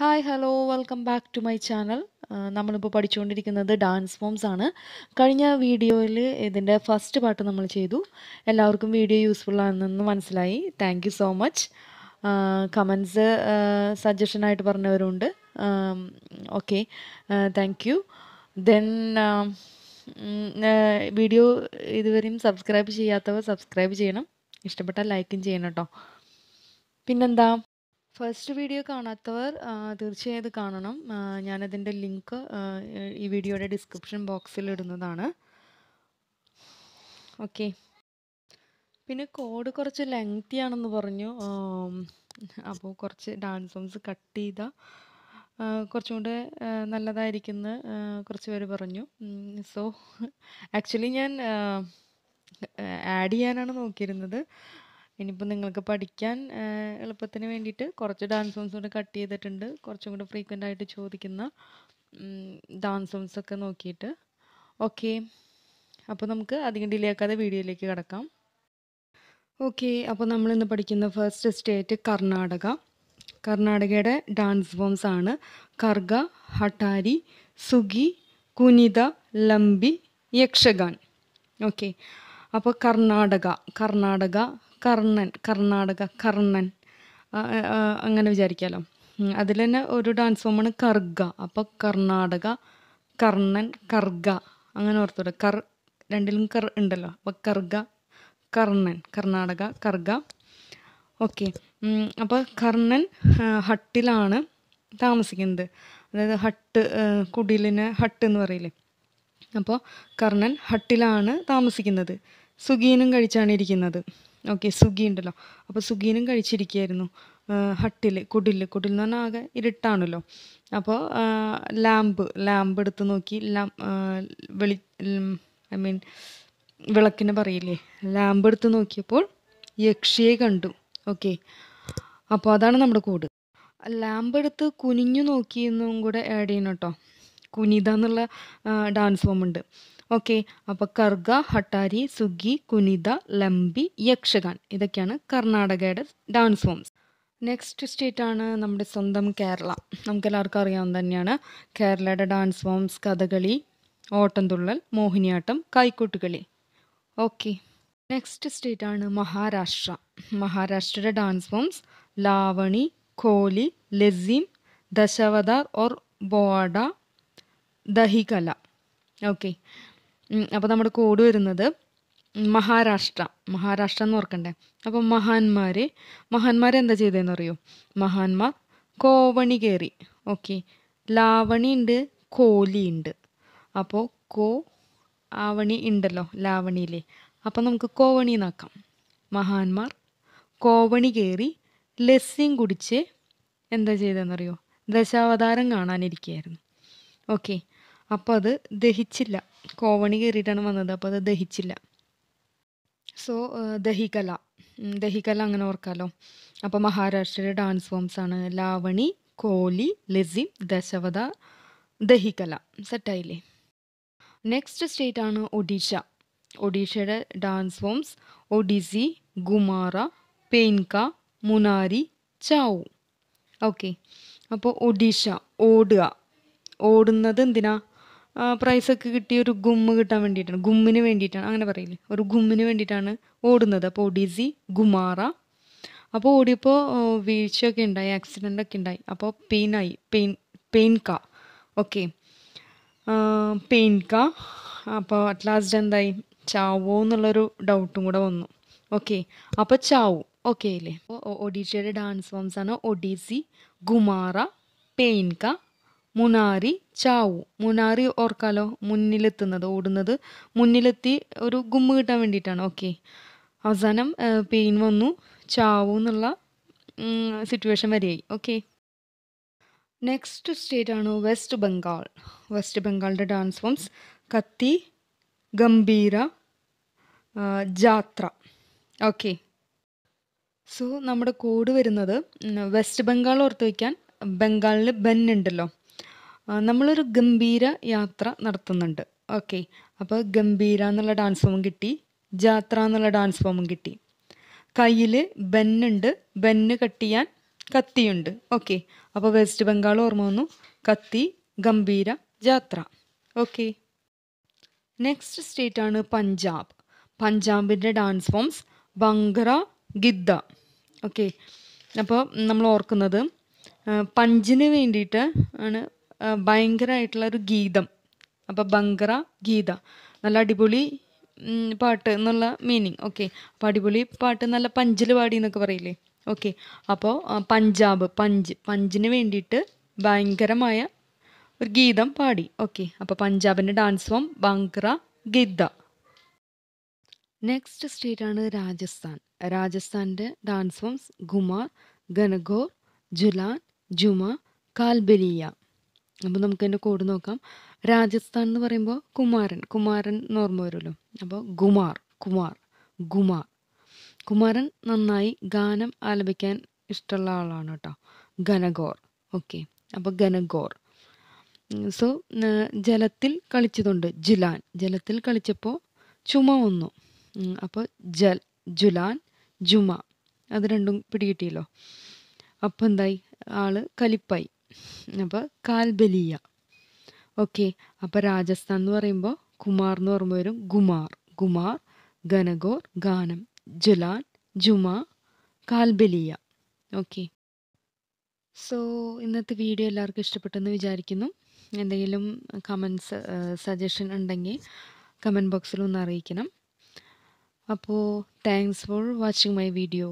Hi hello welcome back to my channel നമ്മളിപ്പോൾ പഠിച്ചുകൊണ്ടിരിക്കുന്നത് dance forms ആണ്. കഴിഞ്ഞ വീഡിയോയിൽ ഇതിന്റെ ഫസ്റ്റ് പാട്ട് നമ്മൾ ചെയ്തു. എല്ലാവർക്കും വീഡിയോ യൂസ്ഫുൾ ആണെന്ന് മനസ്സിലായി. താങ്ക് സോ മച്ച് കമൻസ് സജഷനായിട്ട് പറഞ്ഞവരുണ്ട്. Okay thank you then video ഇതുവരെയും സബ്സ്ക്രൈബ് ചെയ്യാത്തവർ സബ്സ്ക്രൈബ് ചെയ്യണം. ഇഷ്ടപ്പെട്ടാൽ ലൈക്കും ചെയ്യണം കേട്ടോ പിന്നെന്താ? ഫസ്റ്റ് വീഡിയോ കാണാത്തവർ തീർച്ചയായും കാണണം. ഞാനതിന്റെ ലിങ്ക് ഈ വീഡിയോയുടെ ഡിസ്ക്രിപ്ഷൻ ബോക്സിൽ ഇടുന്നതാണ്. ഓക്കെ പിന്നെ കോഡ് കുറച്ച് ലെങ്തി ആണെന്ന് പറഞ്ഞു. അപ്പോൾ കുറച്ച് ഡാൻസ് സോങ്സ് കട്ട് ചെയ്ത കുറച്ചും കൂടെ നല്ലതായിരിക്കുമെന്ന് കുറച്ച് പേര് പറഞ്ഞു. സോ ആക്ച്വലി ഞാൻ ആഡ് ചെയ്യാനാണ് നോക്കിയിരുന്നത്. ഇനിയിപ്പോൾ നിങ്ങൾക്ക് പഠിക്കാൻ എളുപ്പത്തിന് വേണ്ടിയിട്ട് കുറച്ച് ഡാൻസ് ഫോംസ് കൂടെ കട്ട് ചെയ്തിട്ടുണ്ട്. കുറച്ചും കൂടെ ഫ്രീക്വന്റ് ആയിട്ട് ചോദിക്കുന്ന ഡാൻസ് ഫോംസ് ഒക്കെ നോക്കിയിട്ട്. ഓക്കെ അപ്പോൾ നമുക്ക് അധികം ഡിലേ ആക്കാതെ വീഡിയോയിലേക്ക് കിടക്കാം. ഓക്കെ അപ്പോൾ നമ്മളിന്ന് പഠിക്കുന്ന ഫസ്റ്റ് സ്റ്റേറ്റ് കർണാടക. കർണാടകയുടെ ഡാൻസ് ഫോംസ് ആണ്. കർഗ ഹട്ടാരി സുഗി കുനിത ലംബി യക്ഷഗാൻ. ഓക്കെ അപ്പോൾ കർണാടക കർണാടക കർണൻ കർണാടക കർണൻ. അങ്ങനെ വിചാരിക്കാമല്ലോ അതിൽ തന്നെ ഒരു ഡാൻസ് ഫോമാണ് കർഗ. അപ്പോൾ കർണാടക കർണൻ കർഗ. അങ്ങനെ ഓർത്തോടെ. കർ രണ്ടിലും കർ ഉണ്ടല്ലോ. അപ്പോൾ കർഗ കർണൻ കർണാടക കർഗ. ഓക്കെ. അപ്പോൾ കർണൻ ഹട്ടിലാണ് താമസിക്കുന്നത്. അതായത് ഹട്ട് കുടിലിന് ഹട്ട് എന്ന് പറയില്ലേ. അപ്പോൾ കർണൻ ഹട്ടിലാണ് താമസിക്കുന്നത്. സുഗീനും കഴിച്ചാണ് ഇരിക്കുന്നത്. ഓക്കെ സുഗി ഉണ്ടല്ലോ. അപ്പോൾ സുഗീനും കഴിച്ചിരിക്കുകയായിരുന്നു ഹട്ടിൽ കുടിൽ കുടിൽ എന്ന് പറഞ്ഞാൽ ആകെ ഇരുട്ടാണല്ലോ. അപ്പോൾ ലാമ്പ് ലാമ്പ് എടുത്ത് നോക്കി ലാം വെളി ഐ മീൻ വിളക്കിന് പറയില്ലേ ലാമ്പ് എടുത്ത് നോക്കിയപ്പോൾ യക്ഷിയെ കണ്ടു. ഓക്കെ അപ്പോൾ അതാണ് നമ്മുടെ കൂട്. ലാമ്പ് എടുത്ത് കുനിഞ്ഞു നോക്കിയെന്നും കൂടെ ആഡ് ചെയ്യണം കേട്ടോ. കുനിത എന്നുള്ള ഡാൻസ് ഫോം ഉണ്ട്. ഓക്കെ. അപ്പോൾ കർഗ ഹട്ടാരി സുഗി കുനിത ലംബി യക്ഷഗാൻ. ഇതൊക്കെയാണ് കർണാടകയുടെ ഡാൻസ് ഫോംസ് നെക്സ്റ്റ് സ്റ്റേറ്റ് ആണ് നമ്മുടെ സ്വന്തം കേരള. നമുക്ക് എല്ലാവർക്കും അറിയാവുന്ന തന്നെയാണ് കേരളയുടെ dance forms Kathakali Ottamthullal Mohiniyattam Kaikottikali. Okay. Next state ആണ് Maharashtra. മഹാരാഷ്ട്രയുടെ dance forms Lavani Koli Lezim Dashavatar or Bohada Dahikala. Okay. അപ്പോൾ നമ്മുടെ കോഡ് വരുന്നത് മഹാരാഷ്ട്ര മഹാരാഷ്ട്ര എന്ന് ഓർക്കണ്ടേ? അപ്പോൾ മഹാന്മാർ മഹാന്മാർ എന്താ ചെയ്തതെന്ന് അറിയോ? മഹാന്മാർ കോവണി കയറി ഓക്കെ ലാവണി ഉണ്ട് കോലി ഉണ്ട് അപ്പോൾ കോ ആവണി ഉണ്ടല്ലോ ലാവണിയിലെ. അപ്പോൾ നമുക്ക് കോവണി എന്നാക്കാം. മഹാന്മാർ കോവണി കയറി ലസ്സിയും കുടിച്ച് എന്താ ചെയ്തതെന്നറിയോ ദശാവതാരം കാണാനിരിക്കുകയായിരുന്നു ഓക്കെ അപ്പോൾ അത് ദഹിച്ചില്ല. കോവണി കയറിയിട്ടാണ് വന്നത്. അപ്പോൾ അത് ദഹിച്ചില്ല. സോ ദഹികല ദഹികല അങ്ങനെ ഓർക്കാലോ. അപ്പോൾ മഹാരാഷ്ട്രയുടെ ഡാൻസ് ഫോംസ് ആണ്. ലാവണി കോലി ലസിം ദശവത ദഹികല സെറ്റായില്ലേ നെക്സ്റ്റ് സ്റ്റേറ്റ് ആണ് Odisha. ഒഡീഷയുടെ dance forms Odissi Ghumura Paika Munari Chhau. Okay അപ്പോൾ ഒഡീഷ ഓടുക. ഓടുന്നത് എന്തിനാ? പ്രൈസൊക്കെ കിട്ടിയ ഒരു ഗുമ്മ് കിട്ടാൻ വേണ്ടിയിട്ടാണ്. ഗുമ്മിന് വേണ്ടിയിട്ടാണ്. അങ്ങനെ പറയില്ലേ? ഒരു ഗുമ്മിന് വേണ്ടിയിട്ടാണ് ഓടുന്നത്. അപ്പോൾ ഒഡീസി ഗുമാറ. അപ്പോൾ ഓടിയപ്പോൾ വീഴ്ചയൊക്കെ ഉണ്ടായി ആക്സിഡന്റ് ഒക്കെ ഉണ്ടായി. അപ്പോൾ പെയിനായി. പെയിൻ പെയിൻ കാ ഓക്കെ കാ അപ്പോൾ അറ്റ് ലാസ്റ്റ് എന്തായി? ചാവോ എന്നുള്ളൊരു ഡൗട്ടും കൂടെ വന്നു. ഓക്കെ. അപ്പോൾ ചാവു. ഓക്കെ അല്ലേ അപ്പോൾ ഒഡീഷയുടെ ഡാൻസ് ഫോംസ് ആണ്. ഒഡീസി ഗുമാറ പെയിൻക മുനാരി ചാവു. മുനാരി ഓർക്കാലോ? മുന്നിലെത്തുന്നത് ഓടുന്നത്. മുന്നിലെത്തി ഒരു ഗുമ്മ കിട്ടാൻ വേണ്ടിയിട്ടാണ്. ഓക്കെ. അവസാനം പെയിൻ വന്നു. ചാവു എന്നുള്ള സിറ്റുവേഷൻ വരെയായി. ഓക്കെ. നെക്സ്റ്റ് സ്റ്റേറ്റ് ആണ് west Bengal West ബംഗാളിന്റെ dance forms Kathi Gambhira Jatra. Okay. So നമ്മുടെ കോഡ് വരുന്നത് വെസ്റ്റ് ബംഗാൾ ഓർത്ത് വയ്ക്കാൻ ബംഗാളിൽ ആ, നമ്മളൊരു ഗംഭീര യാത്ര നടത്തുന്നുണ്ട്. ഓക്കെ. അപ്പോൾ ഗംഭീര എന്നുള്ള ഡാൻസ് ഫോമും കിട്ടി ജാത്ര എന്നുള്ള ഡാൻസ് ഫോമും കിട്ടി. കയ്യിൽ ബെന്നുണ്ട് ബെന്ന് കട്ടിയാൻ കത്തിയുണ്ട്. ഓക്കെ. അപ്പോൾ വെസ്റ്റ് ബംഗാൾ ഓർമ്മ വന്നു. കത്തി ഗംഭീര ജാത്ര. ഓക്കെ. നെക്സ്റ്റ് സ്റ്റേറ്റ് ആണ് Punjab പഞ്ചാബിന്റെ dance forms Bhangra Giddha okay. അപ്പോൾ നമ്മൾ ഓർക്കുന്നത് പഞ്ചിന് വേണ്ടിയിട്ട് ആണ് ഭയങ്കരമായിട്ടുള്ള ഒരു ഗീതം. അപ്പോൾ ബങ്കറ ഗീത. നല്ല അടിപൊളി പാട്ട് എന്നുള്ള മീനിങ് ഓക്കെ അപ്പോൾ അടിപൊളി പാട്ട് നല്ല പഞ്ചിൽ പാടി എന്നൊക്കെ പറയില്ലേ ഓക്കെ അപ്പോൾ പഞ്ചാബ് പഞ്ച് പഞ്ചിന് വേണ്ടിയിട്ട് ഭയങ്കരമായ ഒരു ഗീതം പാടി. ഓക്കെ അപ്പോൾ പഞ്ചാബിന്റെ dance form Bhangra Giddha next state ആണ് രാജസ്ഥാൻ. രാജസ്ഥാന്റെ ഡാൻസ് ഫോംസ് ഗുമാർ ഗനഗോർ ജുലാൻ ജുമ കാൽബലിയ. അപ്പോൾ നമുക്ക് അതിന്റെ കോഡ് നോക്കാം. രാജസ്ഥാൻ എന്ന് പറയുമ്പോൾ കുമാരൻ. കുമാരൻ എന്ന് ഓർമ്മ വരുമല്ലോ. അപ്പോൾ ഗുമാർ കുമാർ ഗുമാർ. കുമാരൻ നന്നായി ഗാനം ആലപിക്കാൻ ഇഷ്ടമുള്ള ആളാണ് കേട്ടോ. ഗനഗോർ ഓക്കെ അപ്പോൾ ഗനഗോർ സോ ജലത്തിൽ കളിച്ചതുണ്ട് ജുലാൻ. ജലത്തിൽ കളിച്ചപ്പോൾ ചുമ വന്നു. അപ്പോൾ ജൽ ജുലാൻ ജുമ. അത് രണ്ടും പിടികിട്ടിയല്ലോ. അപ്പോൾ എന്തായി? ആൾ കലിപ്പായി. അപ്പോൾ കാൽബലിയ. ഓക്കെ അപ്പോൾ രാജസ്ഥാൻ എന്ന് പറയുമ്പോൾ കുമാർ എന്ന് ഓർമ്മ വരും ഗുമാർ. ഗുമാർ ഗനഗോർ ഗാനം. ജുലാൻ ജുമ കാൽബലിയ. ഓക്കെ സോ ഇന്നത്തെ വീഡിയോ എല്ലാവർക്കും ഇഷ്ടപ്പെട്ടെന്ന് വിചാരിക്കുന്നു. എന്തെങ്കിലും കമൻസ് സജഷൻ ഉണ്ടെങ്കിൽ കമന്റ് ബോക്സിൽ ഒന്ന് അറിയിക്കണം. അപ്പോൾ thanks for watching my video